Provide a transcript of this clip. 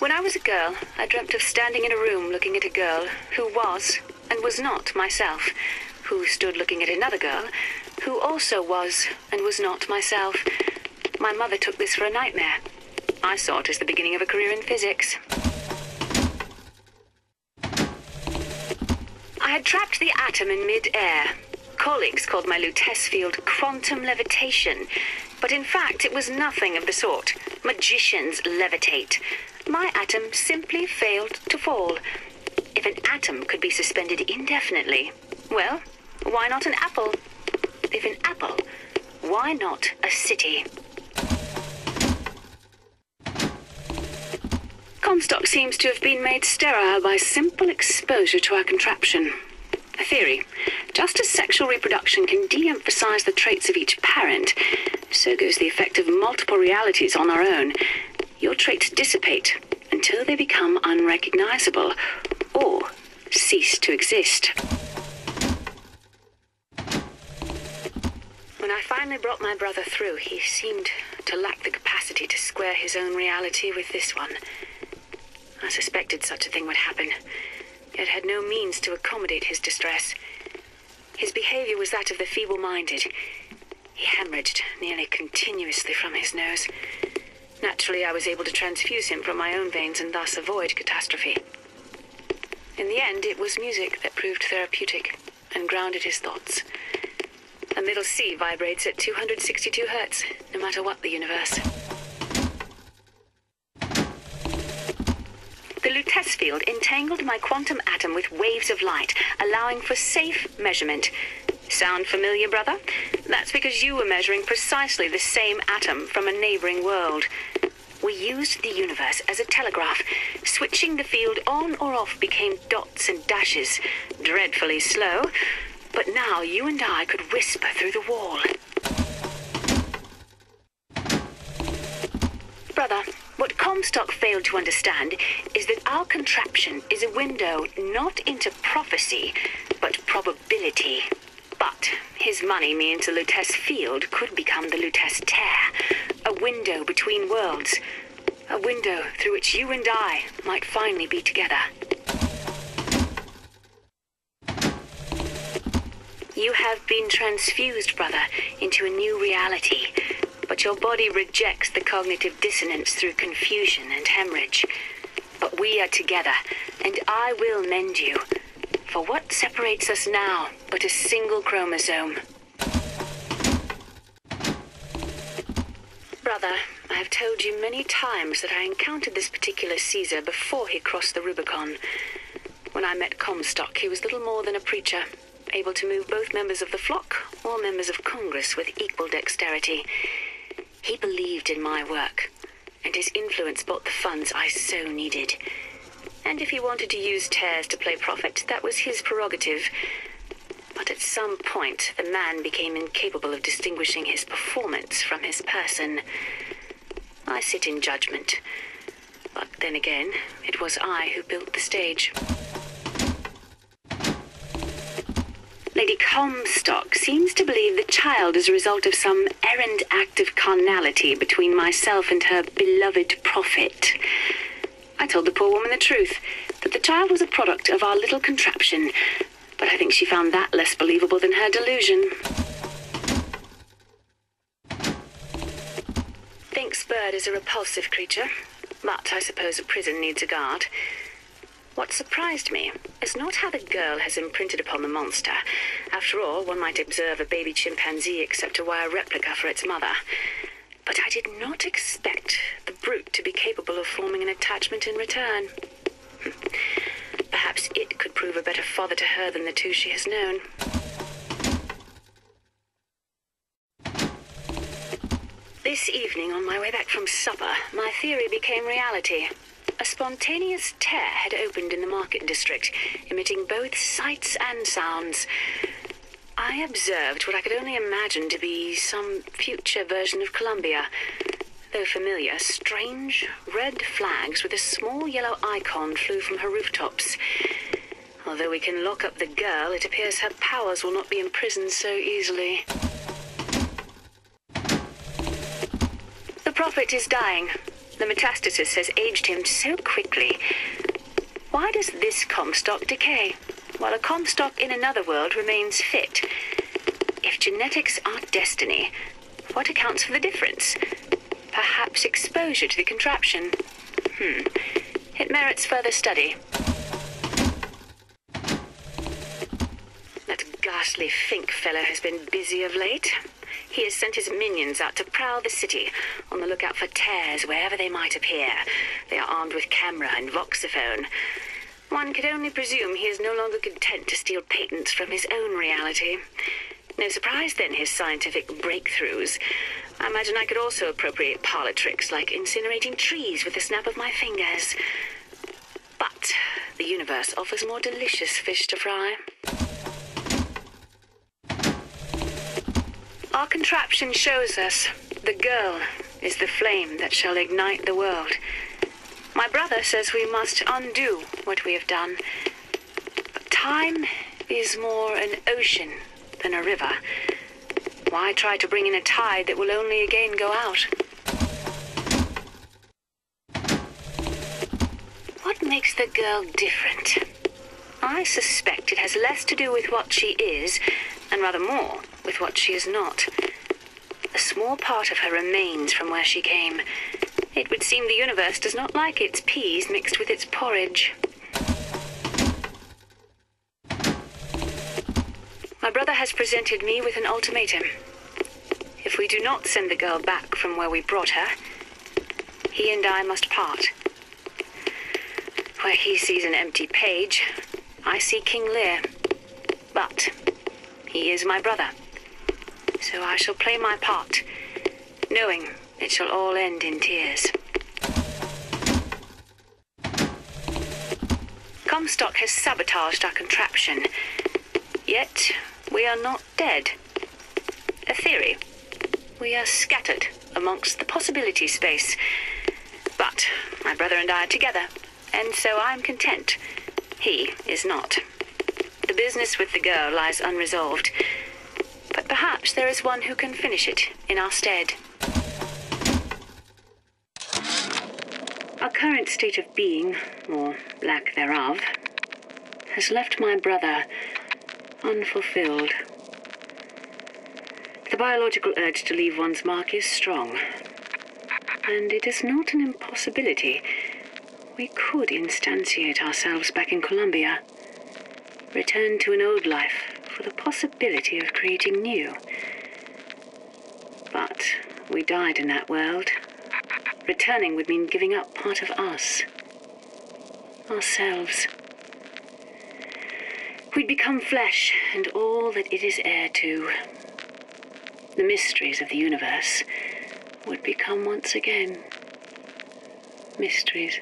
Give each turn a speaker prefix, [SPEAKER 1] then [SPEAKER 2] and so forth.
[SPEAKER 1] When I was a girl, I dreamt of standing in a room looking at a girl who was and was not myself, who stood looking at another girl who also was and was not myself. My mother took this for a nightmare. I saw it as the beginning of a career in physics. I had trapped the atom in mid-air. Colleagues called my Lutece field quantum levitation, but in fact it was nothing of the sort. Magicians levitate. My atom simply failed to fall. If an atom could be suspended indefinitely, well, why not an apple? If an apple, why not a city? Comstock seems to have been made sterile by simple exposure to our contraption. A theory. Just as sexual reproduction can de emphasize the traits of each parent, so goes the effect of multiple realities on our own. Your traits dissipate until they become unrecognizable or cease to exist. When I finally brought my brother through, he seemed to lack the capacity to square his own reality with this one. I suspected such a thing would happen, yet had no means to accommodate his distress. His behavior was that of the feeble minded. He hemorrhaged nearly continuously from his nose. Naturally, I was able to transfuse him from my own veins and thus avoid catastrophe. In the end, it was music that proved therapeutic and grounded his thoughts. A middle C vibrates at 262 hertz, no matter what the universe. The Lutece field entangled my quantum atom with waves of light, allowing for safe measurement. Sound familiar, brother? That's because you were measuring precisely the same atom from a neighboring world. We used the universe as a telegraph. Switching the field on or off became dots and dashes. Dreadfully slow. But now you and I could whisper through the wall. Brother, Comstock failed to understand is that our contraption is a window not into prophecy, but probability. But his money means the Lutece field could become the Lutece tear, a window between worlds, a window through which you and I might finally be together. You have been transfused, brother, into a new reality, your body rejects the cognitive dissonance through confusion and hemorrhage. But we are together, and I will mend you. For what separates us now but a single chromosome? Brother, I have told you many times that I encountered this particular Caesar before he crossed the Rubicon. When I met Comstock, he was little more than a preacher, able to move both members of the flock or members of Congress with equal dexterity. He believed in my work, and his influence bought the funds I so needed. And if he wanted to use tears to play prophet, that was his prerogative. But at some point, the man became incapable of distinguishing his performance from his person. I sit in judgment. But then again, it was I who built the stage. Lady Comstock seems to believe the child is a result of some errant act of carnality between myself and her beloved prophet. I told the poor woman the truth, that the child was a product of our little contraption, but I think she found that less believable than her delusion. Thinks Bird is a repulsive creature, but I suppose a prison needs a guard. What surprised me is not how the girl has imprinted upon the monster. After all, one might observe a baby chimpanzee accept a wire replica for its mother. But I did not expect the brute to be capable of forming an attachment in return. Perhaps it could prove a better father to her than the two she has known. This evening, on my way back from supper, my theory became reality. A spontaneous tear had opened in the market district, emitting both sights and sounds. I observed what I could only imagine to be some future version of Columbia. Though familiar, strange red flags with a small yellow icon flew from her rooftops. Although we can lock up the girl, it appears her powers will not be imprisoned so easily. The prophet is dying. The metastasis has aged him so quickly. Why does this Comstock decay, while a Comstock in another world remains fit? If genetics are destiny, what accounts for the difference? Perhaps exposure to the contraption. Hmm. It merits further study. That ghastly Fink fellow has been busy of late. He has sent his minions out to prowl the city, on the lookout for tears wherever they might appear. They are armed with camera and voxophone. One could only presume he is no longer content to steal patents from his own reality. No surprise, then, his scientific breakthroughs. I imagine I could also appropriate parlor tricks like incinerating trees with the snap of my fingers. But the universe offers more delicious fish to fry. Our contraption shows us the girl is the flame that shall ignite the world. My brother says we must undo what we have done. But time is more an ocean than a river. Why try to bring in a tide that will only again go out? What makes the girl different? I suspect it has less to do with what she is, and rather more with what she is not. A small part of her remains from where she came. It would seem the universe does not like its peas mixed with its porridge. My brother has presented me with an ultimatum. If we do not send the girl back from where we brought her, he and I must part. Where he sees an empty page, I see King Lear. But he is my brother. So I shall play my part, knowing it shall all end in tears. Comstock has sabotaged our contraption. Yet we are not dead. A theory. We are scattered amongst the possibility space. But my brother and I are together, and so I'm content. He is not. The business with the girl lies unresolved, but perhaps there is one who can finish it in our stead. Our current state of being, or lack thereof, has left my brother unfulfilled. The biological urge to leave one's mark is strong, and it is not an impossibility. We could instantiate ourselves back in Columbia, return to an old life for the possibility of creating new. But we died in that world. Returning would mean giving up part of us, ourselves. We'd become flesh and all that it is heir to. The mysteries of the universe would become once again mysteries.